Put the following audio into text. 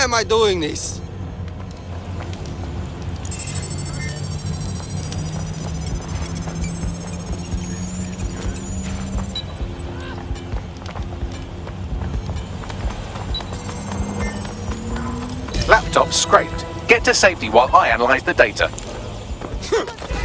Why am I doing this? Laptop scraped. Get to safety while I analyze the data.